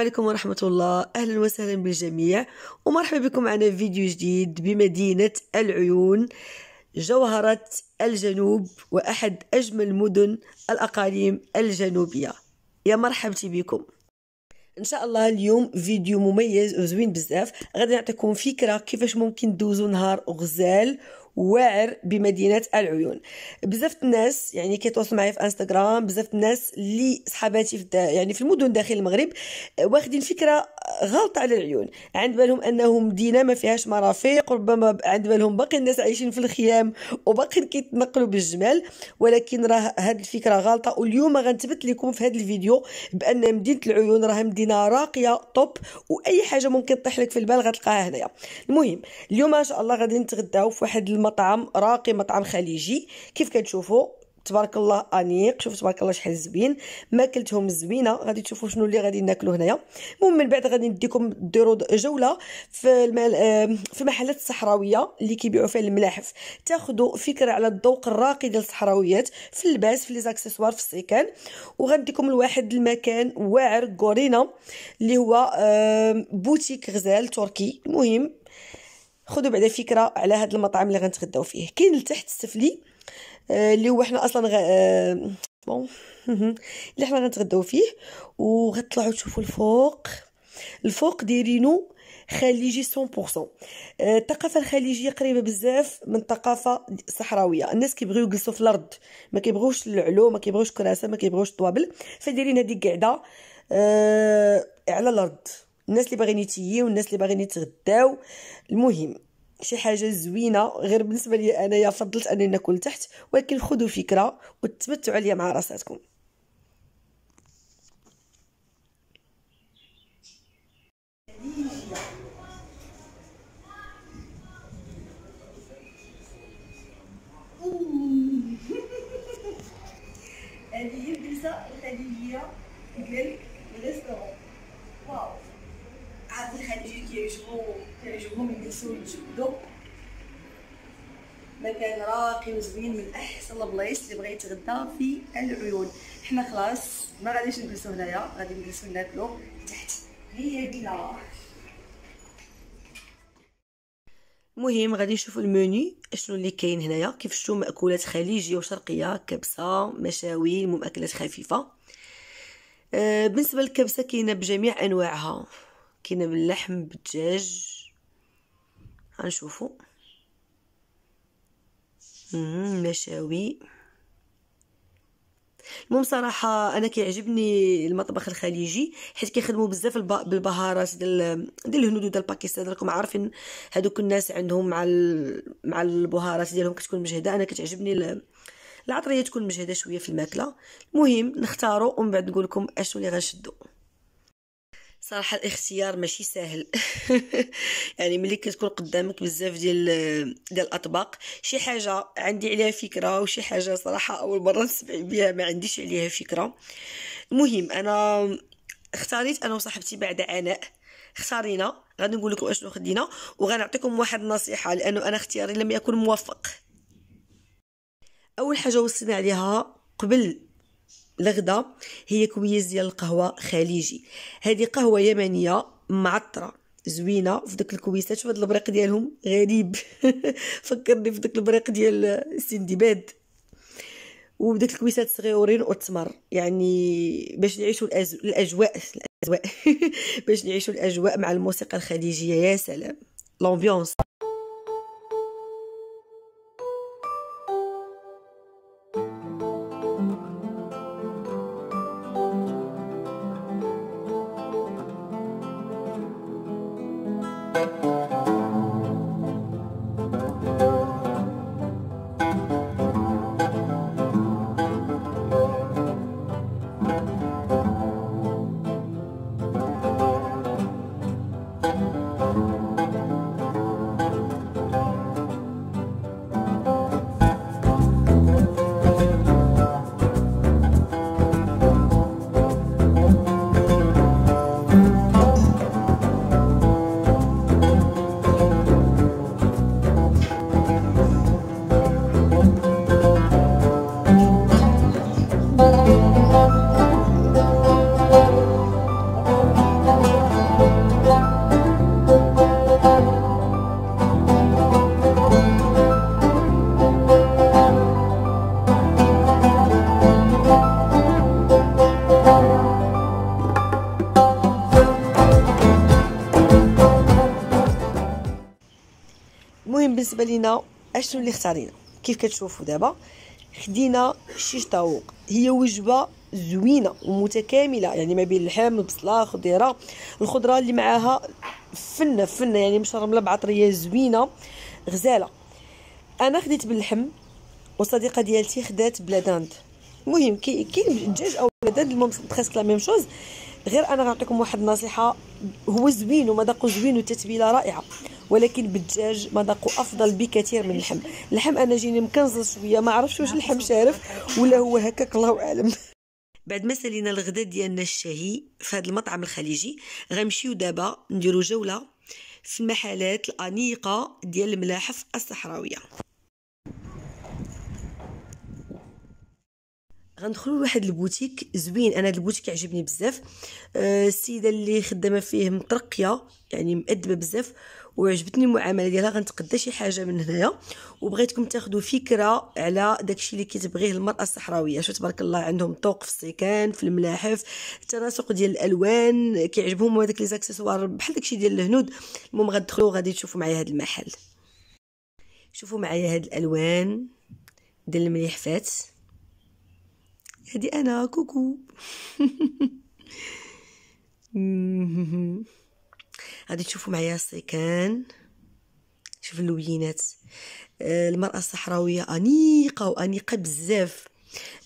عليكم ورحمة الله. أهلا وسهلا بالجميع. ومرحبا بكم معنا في فيديو جديد بمدينة العيون جوهرة الجنوب وأحد أجمل مدن الأقاليم الجنوبية. يا مرحبتي بكم. إن شاء الله اليوم فيديو مميز وزوين بزاف. غادي نعطيكم فكرة كيفاش ممكن دوزو نهار غزال واعر بمدينة العيون. بزاف الناس يعني كيتواصلوا معايا في انستغرام بزاف الناس اللي صحاباتي في يعني في المدن داخل المغرب واخدين فكرة غلطه على العيون. عند بالهم انه مدينه ما فيهاش مرافق ربما عند بالهم باقي الناس عايشين في الخيام وباقي كيتنقلوا بالجمال ولكن راه هذه الفكرة غلطة. واليوم غنثبت لكم في هذا الفيديو بأن مدينة العيون راه مدينة راقية توب وأي حاجة ممكن تطيح لك في البال غتلقاها هنايا. المهم اليوم إن شاء الله غادي نتغداو في واحد المطعم راقي مطعم خليجي. كيف كتشوفوا؟ تبارك الله أنيق. شوف تبارك الله شحال زوين. ماكلتهم زوينة. غادي تشوفوا شنو اللي غادي ناكلو هنايا. المهم من بعد غادي نديكم نديروا جولة في المال في محلات الصحراوية اللي كيبيعوا فيها الملاحف تاخذوا فكرة على الذوق الراقي ديال الصحراويات في اللباس في les accessoires في السكان وغنديكم لواحد المكان واعر غورينا اللي هو بوتيك غزال تركي. المهم خذوا بعدا فكرة على هذا المطعم اللي غنتغداو فيه. كاين لتحت السفلي. اللي هو حنا أصلا غ... آه، bon اللي حنا غنتغداو فيه وغتطلعوا تشوفوا الفوق. الفوق دايرينو خليجي 100% آه، الثقافة الخليجية قريبة بزاف من الثقافه الصحراويه الناس كيبغيو يجلسوا في الأرض. ما كيبغوش العلو ما كيبغوش كراسة ما كيبغوش الطوابل فدايرين هذيك قاعدة آه على الأرض. الناس اللي باغيين يتكيو والناس اللي باغيين يتغداو. المهم شي حاجة زوينة غير بالنسبة لي أنايا فضلت أنني ناكل تحت ولكن خذوا فكرة وتمتعوا عليا مع راساتكم. هذه هي الجلسة الخليجيه ديال راقي وزوين من احسن البلايص اللي بغى يتغدى في العيون. حنا خلاص ما غاديش نجلسوا هنايا غادي نجلسوا ناكلوا تحت. هي بلا المهم غادي نشوفوا المنيو شنو اللي كاين هنايا كيف شفتوا مأكولات خليجية وشرقية كبسة مشاوي مأكلات خفيفة. أه بالنسبة للكبسة كاينة بجميع أنواعها. كاينة باللحم بالدجاج. غنشوفوا مشاوي. المهم صراحة أنا كيعجبني المطبخ الخليجي حيت كيخدموا بزاف بالبهارات ديال ديال الهنود وديال باكستان. راكم عارفين هذوك الناس عندهم مع مع البهارات ديالهم كتكون مجهدة. أنا كتعجبني العطرية تكون مجهدة شوية في الماكلة. المهم نختاروا ومن بعد نقول لكم أشنو اللي غنشدو. صراحة الاختيار ماشي سهل. يعني ملي كتكون قدامك بزاف ديال ديال الأطباق شي حاجة عندي عليها فكرة وشي حاجة صراحة أول مرة نسمع بها ما عنديش عليها فكرة. المهم أنا اختاريت أنا وصاحبتي بعد عناء. اختارينا غادي نقول لكم أشنو خدينا وغنعطيكم واحد النصيحة لأنه أنا اختياري لم يكن موفق. أول حاجة وصينا عليها قبل الغدا هي كويس ديال القهوة خليجي. هذه قهوة يمنية معطرة زوينة في داك الكويسات. شوف هذا البريق ديالهم غريب. فكرني في داك البريق ديال السندباد وبداك الكويسات صغيورين والتمر يعني باش نعيشوا الأجواء الأجواء. باش نعيشوا الأجواء مع الموسيقى الخليجية يا سلام. لامبيونس بالنسبة لينا أشنو اللي اختارينا؟ كيف كتشوفوا دابا؟ خدينا شيش طاووق. هي وجبة زوينة ومتكاملة يعني ما بين اللحم البصله خضيرة. الخضرة اللي معاها فنة فنة يعني مشرملة بعطريه زوينة. غزالة. أنا خديت باللحم والصديقة ديالتي خدات ب la dinde. المهم كاين الدجاج أو ب la dinde المهم presque la même chose. غير أنا غنعطيكم واحد النصيحة هو زوين ومذاقه زوين والتتبيلة رائعة. ولكن بالدجاج مذاقه أفضل بكثير من اللحم. اللحم أنا جاني مكنزل شوية ما عرفتش واش اللحم شارف ولا هو هكاك الله أعلم. بعد ما سالينا الغداء ديالنا الشهي في هذا المطعم الخليجي غنمشيو دابا نديرو جولة في المحلات الأنيقة ديال الملاحف الصحراوية. غندخلوا لواحد البوتيك زوين أنا البوتيك عجبني بزاف. أه السيدة اللي خدامة فيه مترقيه يعني مؤدبه بزاف. وعجبتني المعاملة ديالها. غنتقدى شي حاجة من هنايا. وبغيتكم تاخذوا فكرة على داكشي اللي كتبغيه المرأة الصحراوية. شو تبارك الله عندهم طوق في السيكان في الملاحف التناسق ديال الألوان كيعجبهم هذاك لي زاكسيسوار بحال داكشي ديال الهنود. المهم غتدخلوا غادي تشوفوا معايا هذا المحل. شوفوا معايا هاد الألوان ديال المليحفات هادي أنا كوكو. غادي تشوفوا معايا السيكان شوف اللوينات. آه، المرأة الصحراوية أنيقة وأنيقة بزاف.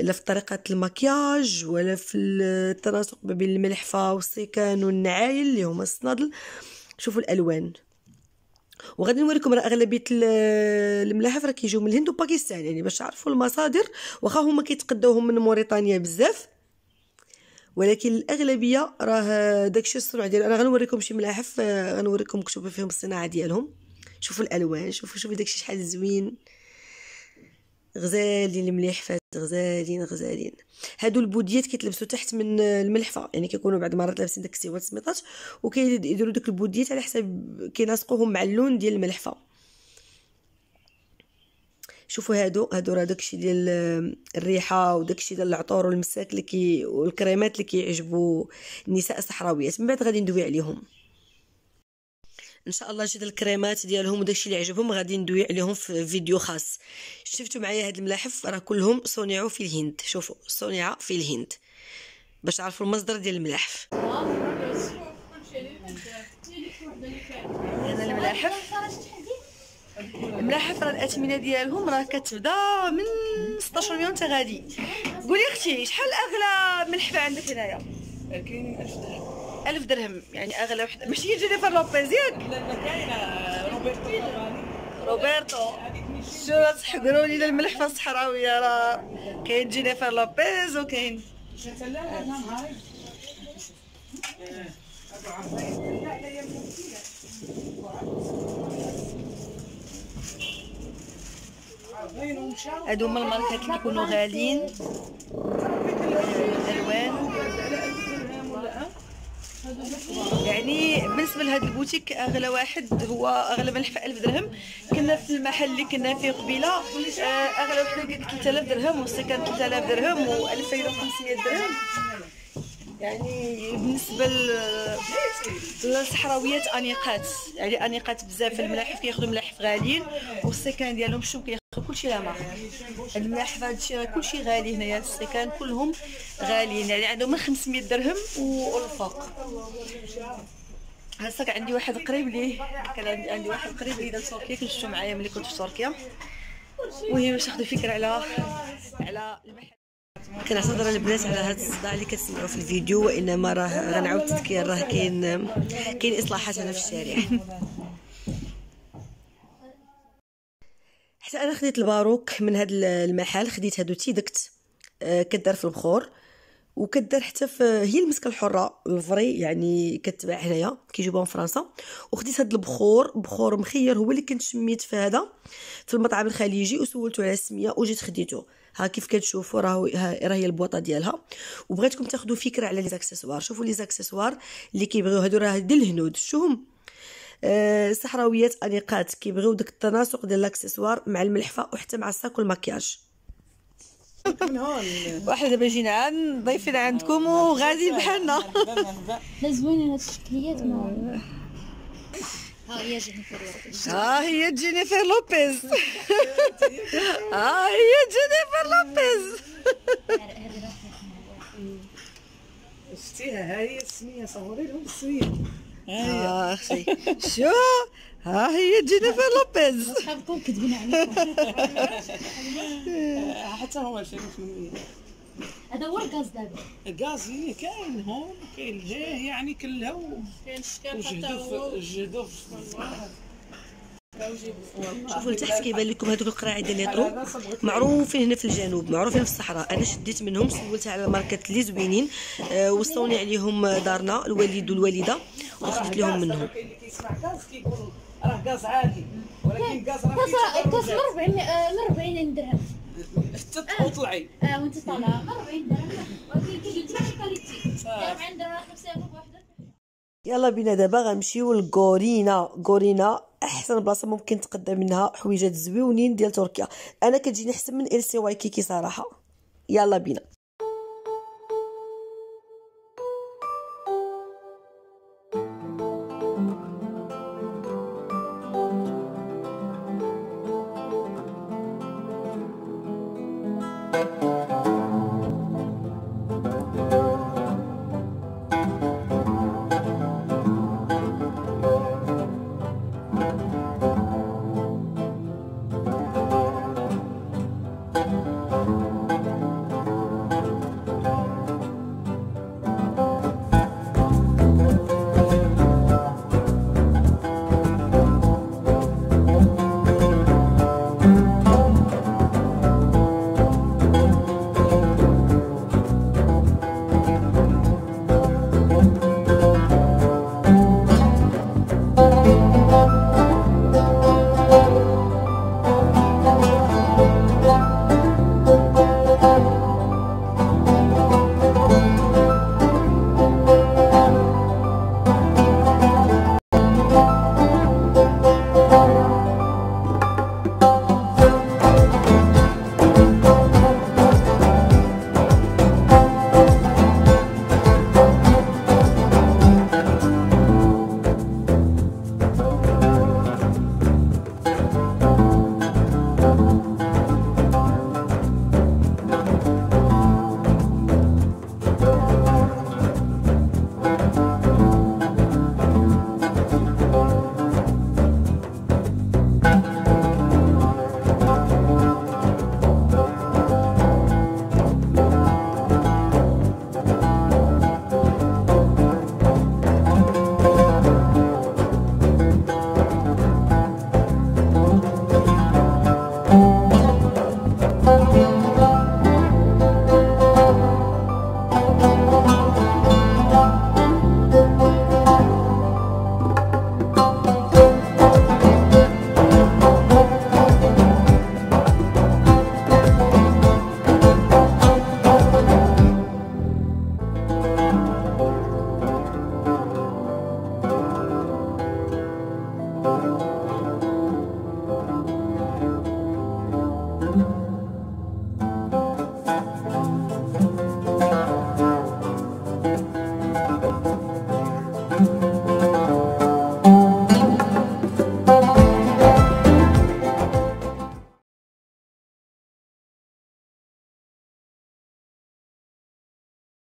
لا في طريقة المكياج ولا في التناسق ما بين الملحفة والسيكان والنعايل اللي هما الصنادل. شوفوا الألوان. وغادي نوريكم راه أغلبية الملاحف راه كيجيو من الهند وباكستان. يعني باش تعرفوا المصادر واخا هما كيتقداوهم من موريتانيا بزاف ولكن الأغلبية راه داكشي الصنع ديال أنا غنوريكم شي ملاحف غنوريكم مكتوبه فيهم الصناعة ديالهم. شوفوا الألوان شوفوا شوفوا داكشي شحال زوين. غزالين المليحفات غزالين غزالين. هادو البوديات كيتلبسوا تحت من الملحفة. يعني كيكونوا بعد مرات لابسين داك السيوات سميطات وكيديروا داك البوديات على حساب كيلاصقوهم مع اللون ديال الملحفة. شوفوا هادو هادو راه داكشي ديال الريحة وداكشي ديال العطور والمساك اللي كي والكريمات اللي كيعجبوا النساء الصحراويات. من بعد غادي ندوي عليهم. إن شاء الله جد الكريمات ديالهم وداكشي اللي عجبهم غادي ندوي عليهم في فيديو خاص. شفتوا معايا هاد الملاحف راه كلهم صنعوا في الهند. شوفوا صنع في الهند. باش تعرفوا المصدر ديال الملاحف هنا الملاحف الملاحف راه الأثمنة ديالهم راه كتبدا من 16 مليون حتى غادي. قولي أختي شحال أغلى ملحفه عندك هنايا؟ كاين 1000 درهم. ألف درهم يعني أغلى وحدة. ماشي هي جينيفر لوبيز ياك؟ لا لا كاينة روبرتو روبرتو. شو راه تحقروا لينا الملحفة الصحراوية راه كاين جينيفر لوبيز وكاين. هادو هما الماركات اللي كيكونوا غاليين. الألوان. يعني بالنسبة لهذا البوتيك أغلى واحد هو اغلى ملحفه 1000 درهم. كنا في المحل اللي كنا فيه قبيلة آه، أغلى وحدة كانت 3000 درهم والسكن 3000 درهم و2500 درهم. يعني بالنسبة للصحراويات أنيقات. يعني أنيقات بزاف الملاحف كياخذوا ملاحف غاليين والسكان ديالهم شوف كياخذوا كلشي مارك هاد الملاحف هادشي راه كلشي غالي هنايا السكان كلهم غاليين يعني عندهم من 500 درهم والفوق. هساك عندي واحد قريب ليه كان عندي, عندي واحد قريب ليه دار تركيا كنت شفتو معايا ملي كنت في تركيا المهم باش تاخذوا فكرة على على المحل كنعتذر البنات على هذا الصداع اللي كتسمعوا في الفيديو وإنما راه غنعاود التذكير راه كاين كاين إصلاحات هنا في الشارع. حتى أنا خديت الباروك من هذا المحل خديت هادو تيدكت آه، كدار في البخور وكدار حتى في هي المسكة الحرة la vraie يعني كتباع هنايا كيجيبوها من فرنسا. وخديت هاد البخور بخور مخير هو اللي كنت شميت في هذا في المطعم الخليجي وسولته على السمية وجيت خديته ها كيف كتشوفوا راه راه هي البوطه ديالها. وبغيتكم تاخذوا فكرة على les accessoires. شوفوا les accessoires اللي كيبغيو هادو راه ديال الهنود. شوهم آه صحراويات أنيقات. كيبغيو داك التناسق ديال الاكسسوار مع الملحفة وحتى مع ال sac والمكياج. واحد دابا جينا عند ضيفنا عندكم وغادي بحالنا لا زوينة هاد الشكليات ما. ها هي جينيفر لوبيز. ها هي جينيفر لوبيز. ها هي جينيفر لوبيز. شتيها ها هي السنيه صوري لهم السنيه آه أختي شو؟ ها هي جينيفر لوبيز. صحابكم كذبين عليكم هي حتى هما شايفين في المية. هذا هو الغاز دابا الغاز هي كاين هون كاين الجاه يعني كلها و- كاين وجهدوا حتى هو. جهدوا شوفوا لتحت كيبان لكم هذوك القراعي ديال ليطرو معروفين هنا في الجنوب معروفين في الصحراء. أنا شديت منهم سولت على ماركات اللي زوينين. آه، وصلوني عليهم دارنا الوالد والوالدة. وخدت لهم منهم. راه غاز عادي ولكن غاز راه تدرجات. 40 آه، 40 درهم. حتى تطلعي آه وانت طالعه 40 درهم. ولكن كي قلت لك qualité 40 درهم 5 اورو بوحده يلا بينا دابا غنمشيو ل GORENA. GORENA أحسن بلاصة ممكن تقدم منها حويجات زويونين ديال تركيا. أنا كتجيني أحسن من LC Waikiki صراحة. يلا بينا.